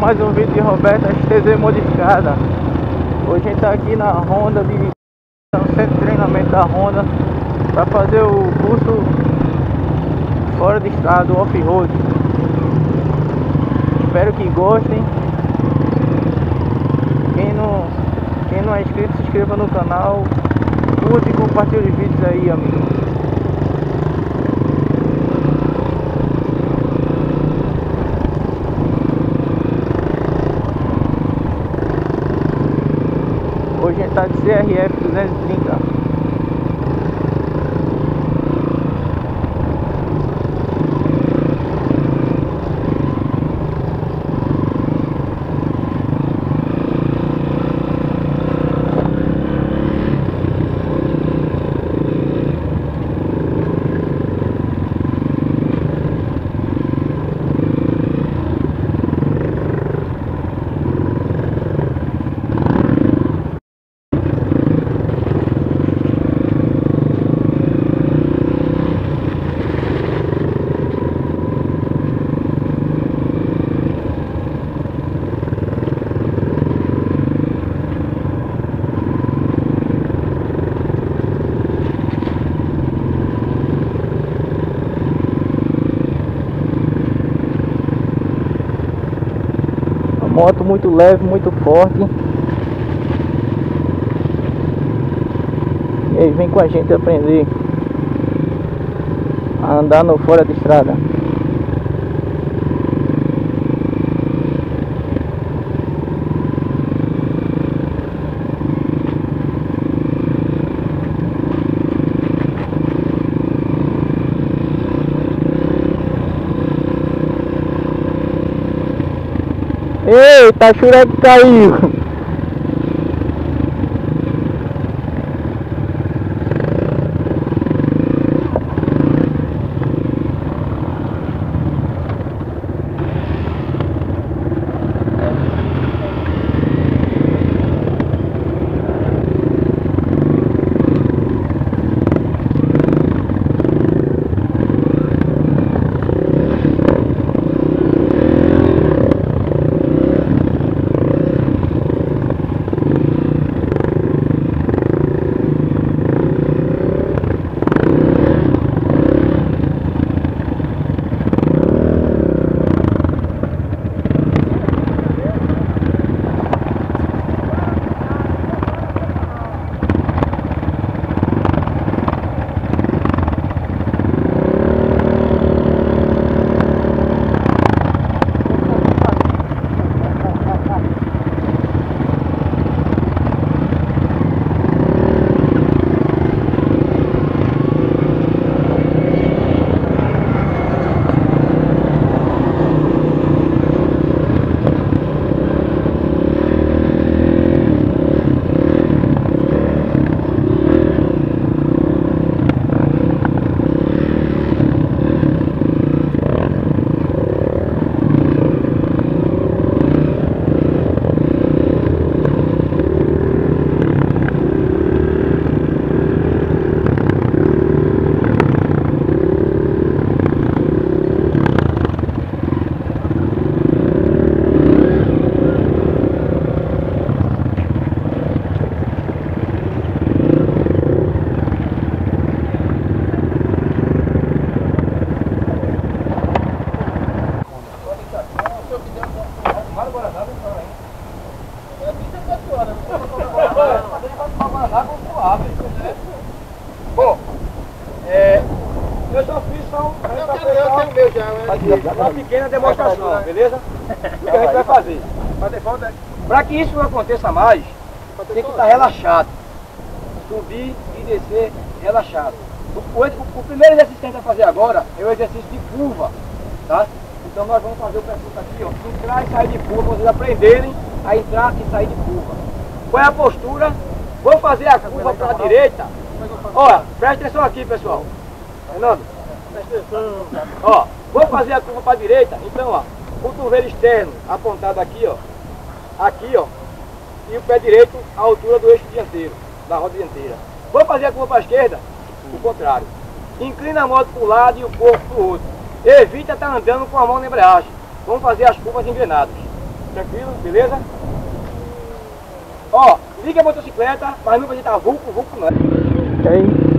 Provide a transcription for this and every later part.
mais um vídeo de Roberta XTZ modificada. Hoje a gente tá aqui na Honda de no centro de treinamento da Honda para fazer o curso fora de estado, off-road. Espero que gostem. Quem não, quem não é inscrito, se inscreva no canal. Curte e compartilhe os vídeos aí, amigo tá de CRF 230 moto muito leve, muito forte. E aí vem com a gente aprender a andar no fora de estrada. Eita, a chureque caiu. Uma pequena demonstração, beleza? O que a gente vai fazer? Para que isso não aconteça mais, tem que estar relaxado. Subir e descer relaxado. O, o, o, primeiro exercício que a gente vai fazer agora é o exercício de curva, tá? Então nós vamos fazer o percurso aqui, ó, entrar e sair de curva, vocês aprenderem a entrar e sair de curva. Qual é a postura? Vou fazer a curva para a direita. Olha, presta atenção aqui, pessoal. Fernando, Ó, vou fazer a curva para a direita. Então, ó, cotovelo externo apontado aqui, ó. Aqui, ó. E o pé direito à altura do eixo dianteiro, da roda dianteira. Vou fazer a curva para a esquerda, o contrário. Inclina a moto para um lado e o corpo para o outro. Evita estar tá andando com a mão na embreagem. vamos fazer as curvas engrenadas. Tranquilo? Beleza? Ó, liga a motocicleta, mas não vai estar vulco, vulco não. Ok.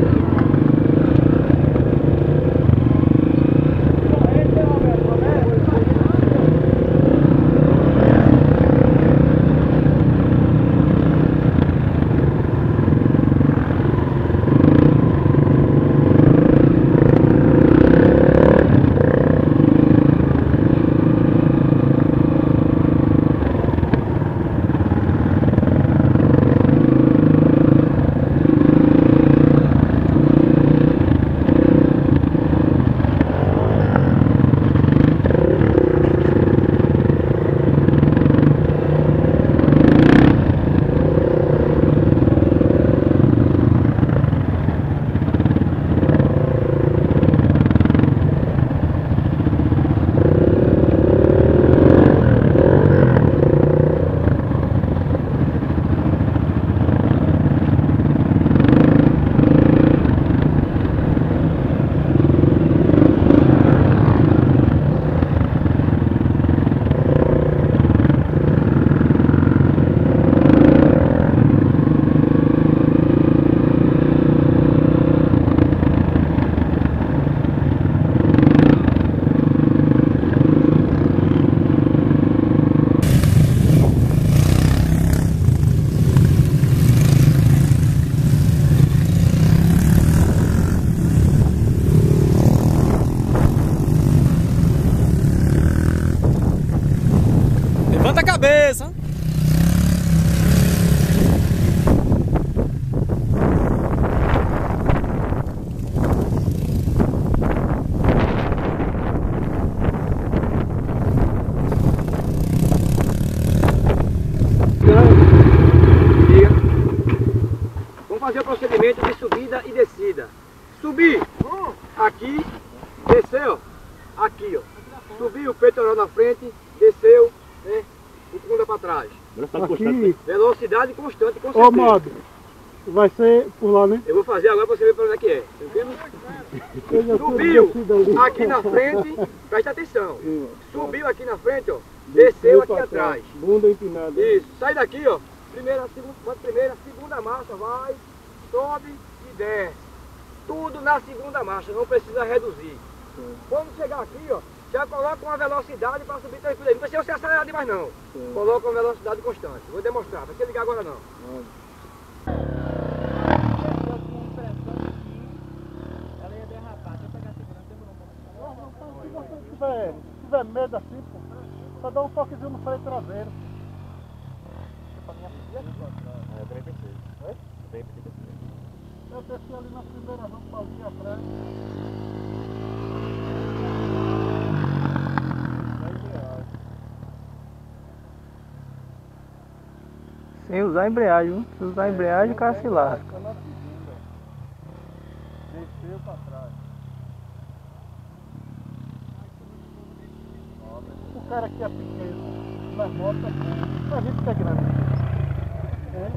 Fazer o procedimento de subida e descida. Subir aqui, desceu aqui, ó. Subiu o peitoral na frente, desceu, né? O bunda para trás. Aqui, Velocidade constante, com ó certeza. modo, vai ser por lá, né? Eu vou fazer agora pra você ver para onde é que é. Subiu aqui na frente, presta atenção. Subiu aqui na frente, ó. Desceu aqui pra atrás. Bunda empinada. Isso, sai daqui, ó. Primeira, segunda, primeira, segunda marcha, vai, sobe e desce. Tudo na segunda marcha, não precisa reduzir. Quando chegar aqui, ó, já coloca uma velocidade para subir tranquilo. Não precisa você acelerar demais não. Coloca uma velocidade constante. Vou demonstrar, não precisa ligar agora não. Se tiver, tiver medo assim, pô, só dá um toquezinho no freio traseiro. Eu desci ali na primeira vamos fazer atrás. Sem usar a embreagem, viu? Se usar a embreagem, o cara se lasca. Na segunda. Desceu pra trás. O cara que é pequeno, nas motos, a gente que é grande. É?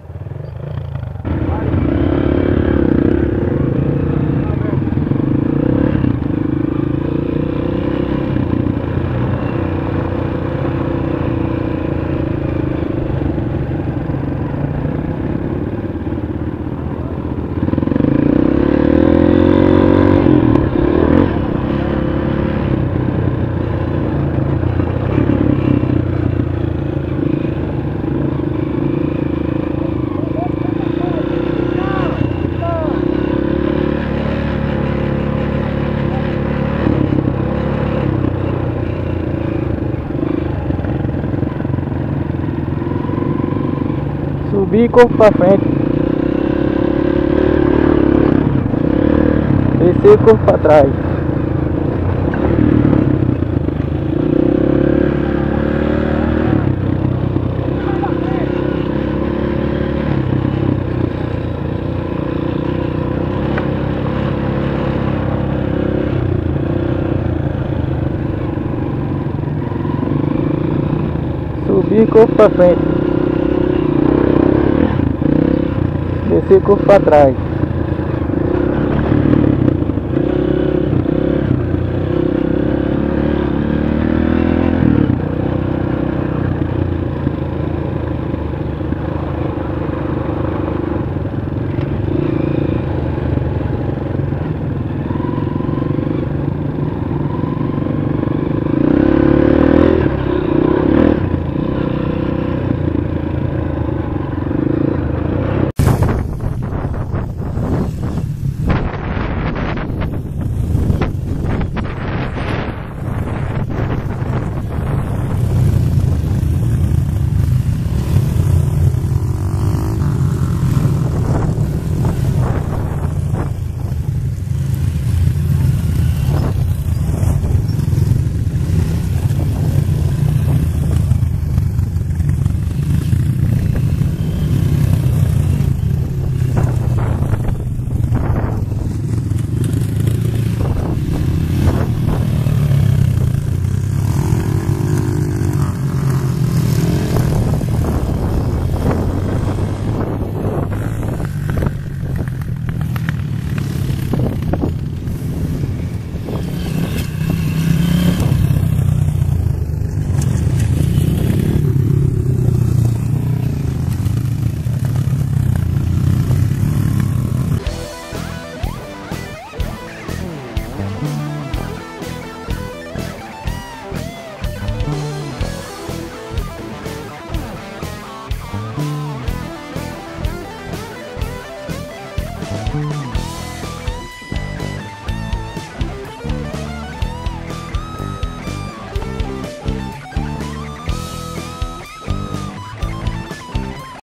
Subir corpo pra frente. Descer corpo pra trás. Subir corpo pra frente. Corpo pra trás.